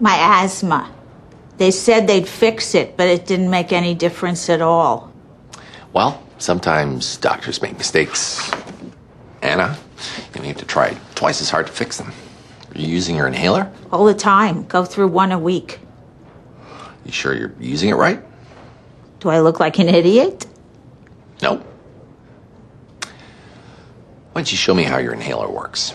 My asthma. They said they'd fix it, but it didn't make any difference at all. Well, sometimes doctors make mistakes. Anna, you have to try twice as hard to fix them. Are you using your inhaler? All the time. Go through one a week. You sure you're using it right? Do I look like an idiot? No. Why don't you show me how your inhaler works?